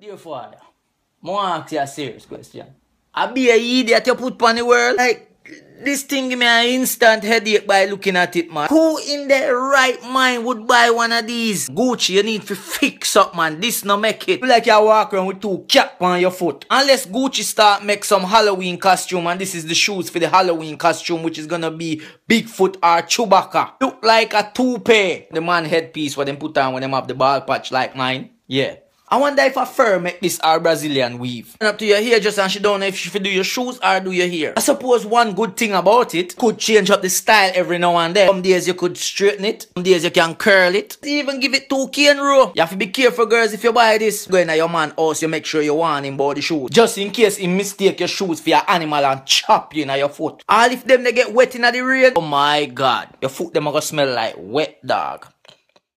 Dear father, to ask you a serious question. I be a idiot you put on the world? Like, this thing give me an instant headache by looking at it, man. Who in their right mind would buy one of these? Gucci, you need to fix up, man. This no make it. Like you walk around with two cap on your foot. Unless Gucci start make some Halloween costume, and this is the shoes for the Halloween costume, which is gonna be Bigfoot or Chewbacca. Look like a toupee. The man headpiece what them put on when them have the ball patch like mine. Yeah. I wonder if a fur make this our Brazilian weave. And up to your hair just and she don't know if she do your shoes or do your hair. I suppose one good thing about it could change up the style every now and then. Some days you could straighten it. Some days you can curl it. Even give it two cane row. You have to be careful girls if you buy this. Going to your man house you make sure you want him body shoes. Just in case he mistake your shoes for your animal and chop you in your foot. All if them they get wet in the rain. Oh my god. Your foot them are gonna smell like wet dog.